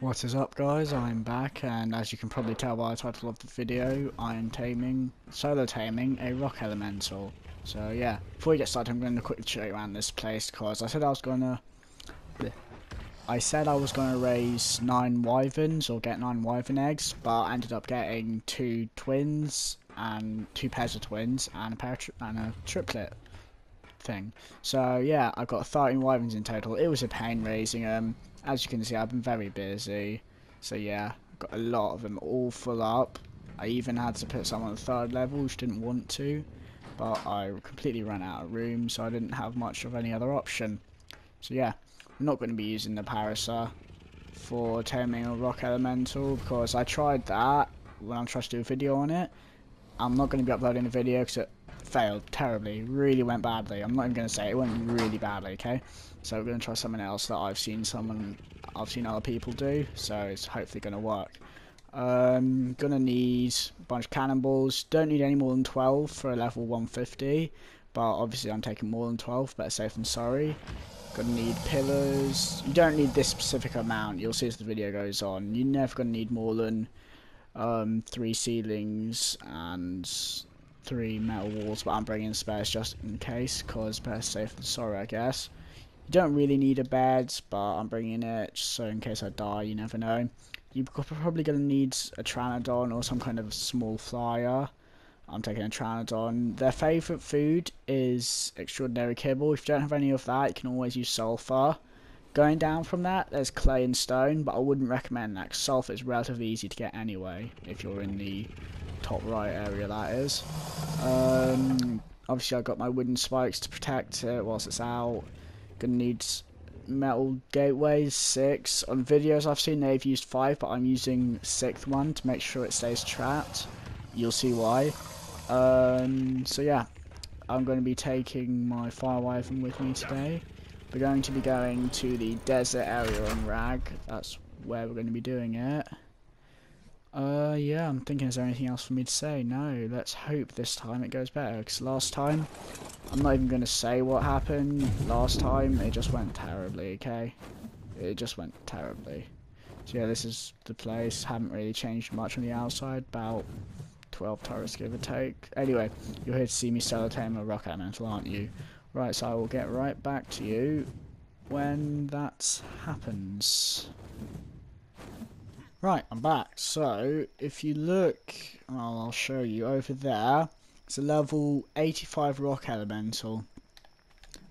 What is up guys, I'm back and as you can probably tell by the title of the video, I am taming, solo taming a rock elemental. So yeah, before we get started I'm going to quickly show you around this place because I said I was going to... I said I was going to raise 9 wyverns or get 9 wyvern eggs, but I ended up getting 2 twins and 2 pairs of twins and a, pair and a triplet thing. So yeah, I've got 13 wyverns in total. It was a pain raising them as you can see, I've been very busy. So yeah, I've got a lot of them all full up. I even had to put some on the third level, which didn't want to. But I completely ran out of room, so I didn't have much of any other option. So yeah, I'm not going to be using the Parasaur for taming a rock elemental because I tried that when I tried to do a video on it. I'm not going to be uploading a video because it failed terribly, really went badly. I'm not even going to say it, went really badly, okay? So we're going to try something else that I've seen someone, I've seen other people do, so it's hopefully going to work. Um, gonna need a bunch of cannonballs. Don't need any more than 12 for a level 150, but obviously I'm taking more than 12. Better safe than sorry. Gonna need pillars. You don't need this specific amount. You'll see as the video goes on. You're never gonna need more than um, three ceilings and three metal walls, but I'm bringing spares just in case, cause better safe than sorry, I guess. You don't really need a bed, but I'm bringing it just so in case I die, you never know. You're probably going to need a Pteranodon or some kind of small flyer. I'm taking a Pteranodon. Their favourite food is extraordinary kibble. If you don't have any of that, you can always use sulfur. Going down from that, there's clay and stone, but I wouldn't recommend that. Sulfur is relatively easy to get anyway, if you're in the top right area, that is. Um, obviously, I've got my wooden spikes to protect it whilst it's out. Gonna need metal gateways, six. On videos I've seen they've used five, but I'm using sixth one to make sure it stays trapped. You'll see why. Um, so yeah, I'm going to be taking my fire wyvern with me today. We're going to be going to the desert area on Rag. That's where we're going to be doing it. Uh, yeah, I'm thinking, is there anything else for me to say? No, let's hope this time it goes better, because last time, I'm not even going to say what happened. Last time, it just went terribly, okay? It just went terribly. So yeah, this is the place. Haven't really changed much on the outside. About 12 turrets, give or take. Anyway, you're here to see me tame a rock elemental, aren't you? Right, so I will get right back to you when that happens. Right, I'm back. So, if you look, I'll show you over there. It's a level 85 rock elemental.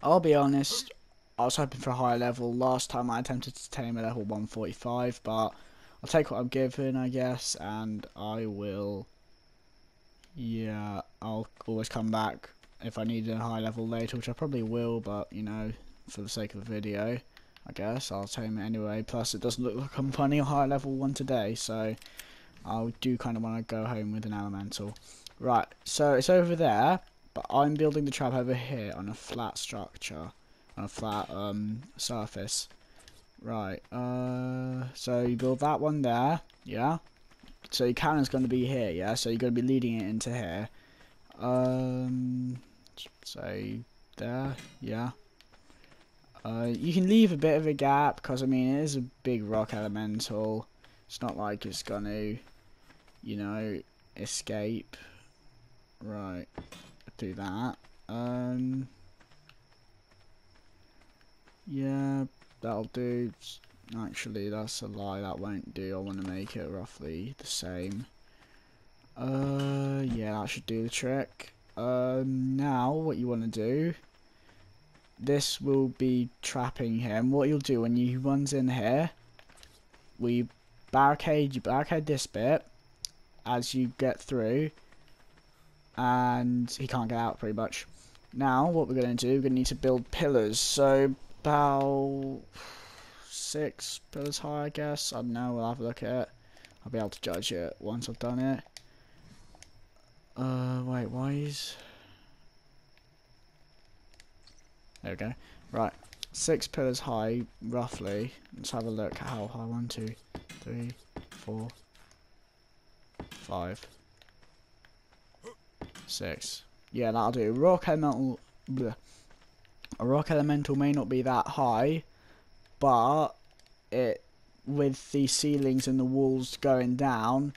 I'll be honest, I was hoping for a higher level. Last time I attempted to tame a level 145, but I'll take what I'm given, I guess, and I will, yeah, I'll always come back if I need a high level later, which I probably will, but, you know, for the sake of the video. I guess. I'll tame it anyway. Plus, it doesn't look like I'm finding a high level one today, so I do kind of want to go home with an elemental. Right, so it's over there, but I'm building the trap over here on a flat structure, on a flat um, surface. Right, uh, so you build that one there, yeah? So your cannon's going to be here, yeah? So you're going to be leading it into here. Um, say there, yeah? Uh, you can leave a bit of a gap because I mean it is a big rock elemental. It's not like it's gonna, you know, escape. Right, do that. Um, yeah, that'll do. Actually, that's a lie. That won't do. I want to make it roughly the same. Uh, yeah, that should do the trick. Um, now what you want to do this will be trapping him. What you'll do when he runs in here, we barricade, you barricade this bit as you get through, and he can't get out pretty much. Now, what we're going to do, we're going to need to build pillars. So, about six pillars high, I guess. I don't know, we'll have a look at it. I'll be able to judge it once I've done it. Uh, wait, why is... There we go. Right. Six pillars high, roughly. Let's have a look at how high. One, two, three, four, five, six. Yeah, that'll do. Rock elemental. Bleh. A rock elemental may not be that high, but it with the ceilings and the walls going down,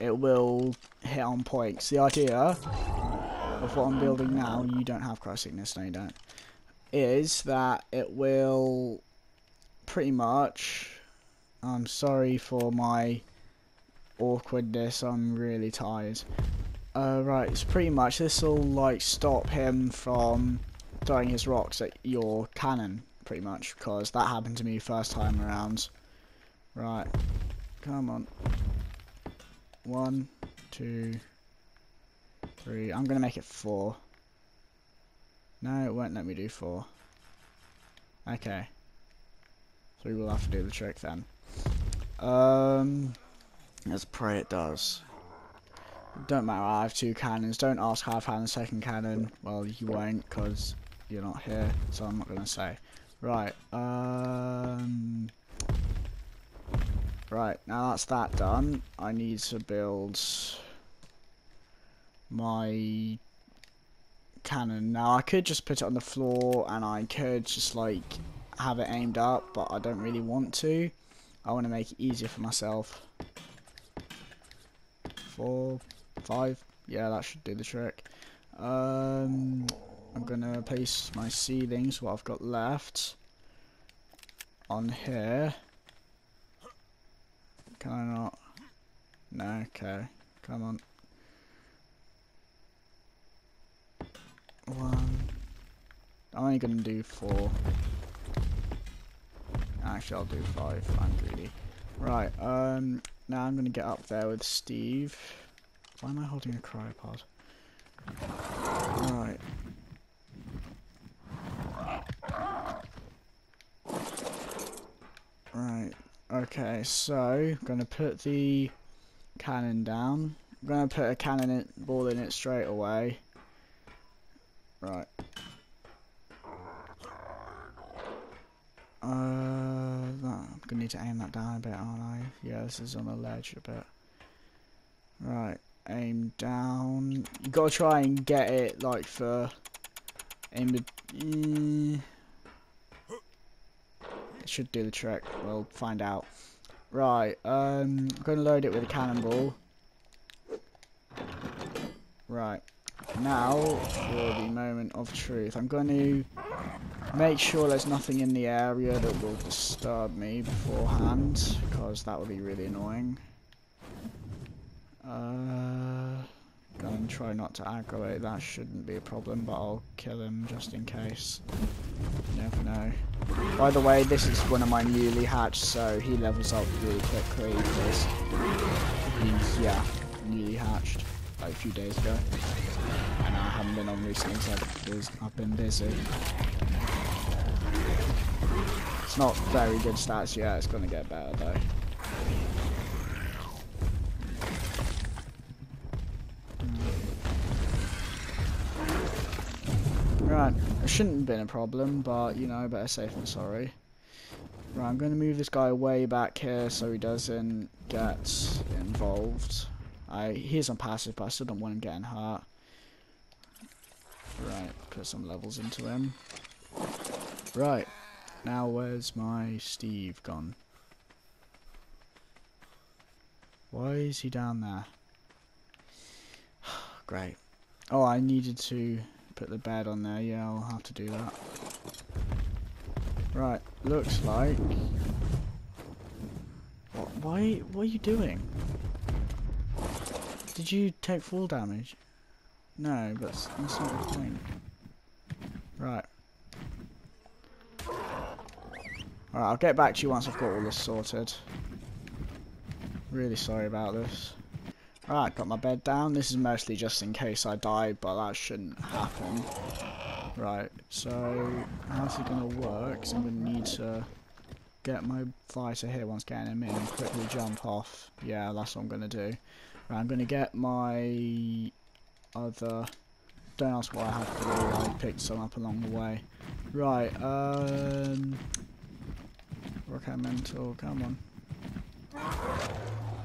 it will hit on points. The idea of what I'm building now, you don't have cryo sickness, no you don't, is that it will pretty much, I'm sorry for my awkwardness, I'm really tired. Uh, right, it's pretty much, this will like stop him from throwing his rocks at your cannon, pretty much, because that happened to me first time around. Right, come on. One, two, three. I'm gonna make it four. No, it won't let me do four. Okay. So we will have to do the trick then. Um, let's pray it does. Don't matter, I have two cannons. Don't ask how I found the second cannon. Well, you won't, because you're not here, so I'm not going to say. Right, um... Right, now that's that done. I need to build my cannon. Now I could just put it on the floor and I could just like have it aimed up, but I don't really want to. I want to make it easier for myself. Four, five, yeah, that should do the trick. Um, I'm gonna place my ceilings, what I've got left, on here. Can I not? No, okay. Come on. One. I'm only gonna do four. Actually, I'll do five. I'm greedy. Right, um, now I'm gonna get up there with Steve. Why am I holding a cryopod? Right. Right, okay, so, gonna put the cannon down. I'm gonna put a cannon in, ball in it straight away. Right. Uh, I'm gonna need to aim that down a bit, aren't I? Yeah, this is on a ledge a bit. Right, aim down. You gotta try and get it like for aim. Eh. It should do the trick. We'll find out. Right, um, I'm gonna load it with a cannonball. Right, now for the moment of truth. I'm going to make sure there's nothing in the area that will disturb me beforehand, because that would be really annoying. Uh, going to try not to aggravate, that shouldn't be a problem, but I'll kill him just in case. Never know. By the way, this is one of my newly hatched, so he levels up really quickly, because he's, yeah, newly hatched like a few days ago. I haven't been on recently because I've been busy. It's not very good stats yet, it's going to get better though. Right, it shouldn't have been a problem, but you know, better safe than sorry. Right, I'm going to move this guy way back here so he doesn't get involved. I he's on passive, but I still don't want him getting hurt. Right, put some levels into him. Right, now where's my Steve gone? Why is he down there? Great. Oh, I needed to put the bed on there. Yeah, I'll have to do that. Right, looks like... What, why, what are you doing? Did you take full damage? No, but that's not the point. Right. Alright, I'll get back to you once I've got all this sorted. Really sorry about this. Alright, got my bed down. This is mostly just in case I die, but that shouldn't happen. Right, so how's it going to work? I'm going to need to get my fighter here once getting him in and quickly jump off. Yeah, that's what I'm going to do. Right, I'm going to get my other... Don't ask what I have to do, I picked some up along the way. Right, um... Rock Mental, come on.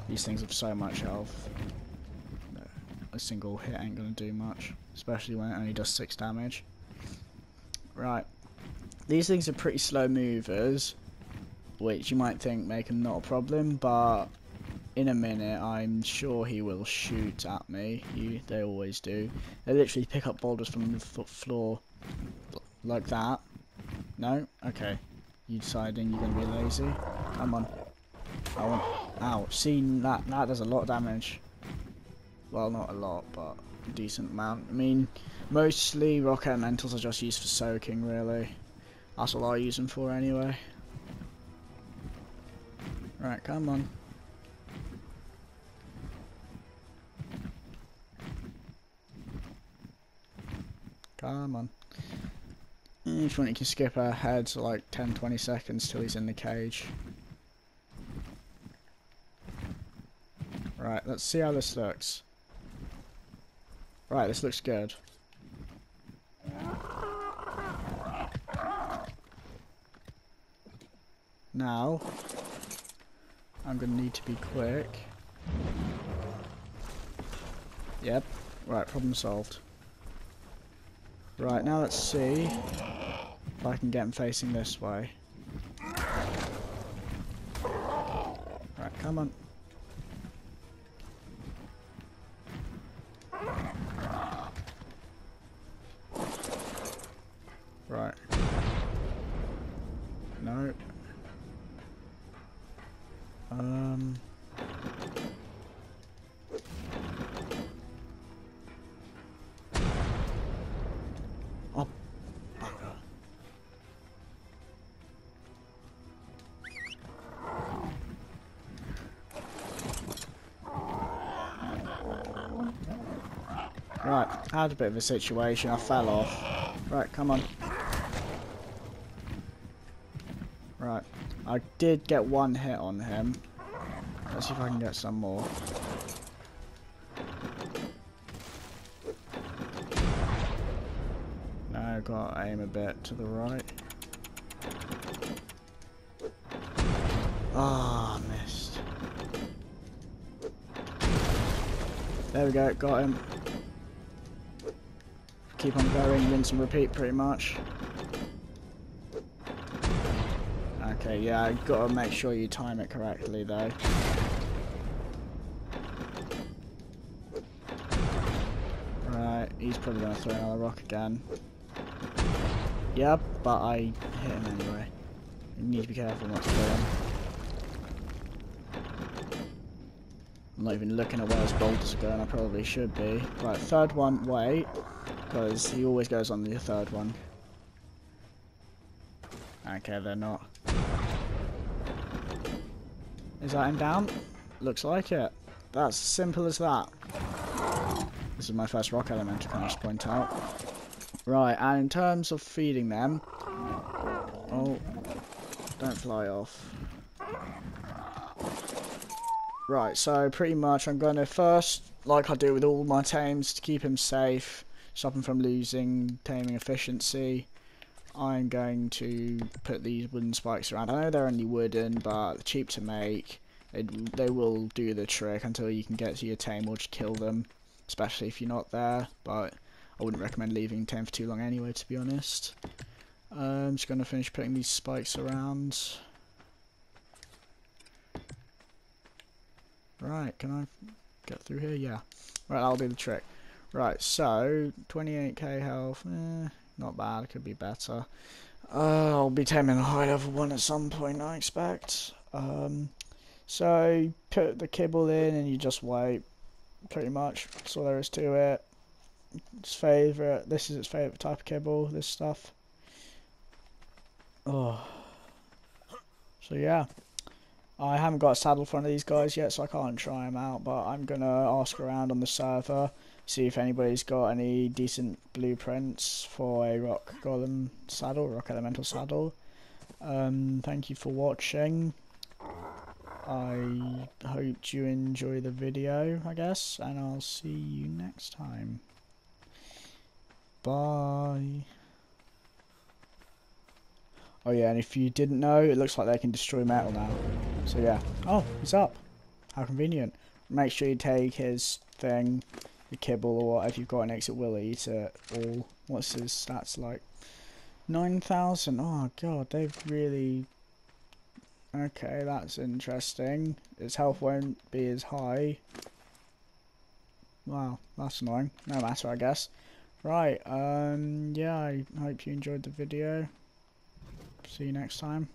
These things have so much health. A single hit ain't going to do much. Especially when it only does 6 damage. Right. These things are pretty slow movers. which you might think make them not a problem, but in a minute I'm sure he will shoot at me. You, they always do. They literally pick up boulders from the floor like that. No? Okay. You deciding you're going to be lazy? Come on. I want... Ow. See, that, that does a lot of damage. Well, not a lot, but a decent amount. I mean, mostly rock elementals are just used for soaking, really. That's what I use them for anyway. Right, come on. Come on. If want, you can skip ahead to like 10-20 seconds till he's in the cage. Right, let's see how this looks. Right, this looks good. Now, I'm going to need to be quick. Yep, right, problem solved. Right, now let's see I can get him facing this way. Right, come on. Right. No. Had a bit of a situation. I fell off. Right, come on. Right, I did get one hit on him. Let's see if I can get some more. Now I've got to aim a bit to the right. Ah, oh, missed. There we go, got him keep on going, rinse and repeat pretty much. Okay, yeah, I've got to make sure you time it correctly though. Right, he's probably to throw another rock again. Yep, but I hit him anyway. You need to be careful not to hit him. I'm not even looking at where his boulders are going, I probably should be. Right, third one, wait because he always goes on the third one. Okay, they're not. Is that him down? Looks like it. That's simple as that. This is my first rock element, can I just point out. Right, and in terms of feeding them... Oh, don't fly off. Right, so pretty much I'm going to first, like I do with all my tames, to keep him safe, stop them from losing taming efficiency. I'm going to put these wooden spikes around. I know they're only wooden, but cheap to make. They, they will do the trick until you can get to your tame or just kill them, especially if you're not there. But I wouldn't recommend leaving tame for too long anyway, to be honest. Uh, I'm just going to finish putting these spikes around. Right, can I get through here? Yeah. Right, that'll do the trick. Right, so 28k health, eh, not bad, could be better. Uh, I'll be taming a high level one at some point, I expect. Um, so put the kibble in and you just wait, pretty much. That's all there is to it. Its favorite. This is its favorite type of kibble. This stuff. Oh. So yeah. I haven't got a saddle for one of these guys yet, so I can't try them out. But I'm gonna ask around on the server see if anybody's got any decent blueprints for a rock golem saddle, rock elemental saddle. Um, thank you for watching. I hope you enjoy the video, I guess, and I'll see you next time. Bye. Oh yeah, and if you didn't know, it looks like they can destroy metal now. So yeah. Oh, he's up. How convenient. Make sure you take his thing the kibble or whatever you've got an exit will eat it all. What's his stats like? 9,000. Oh god, they've really Okay, that's interesting. His health won't be as high. Wow, that's annoying. No matter, I guess. Right, um, yeah, I hope you enjoyed the video. See you next time.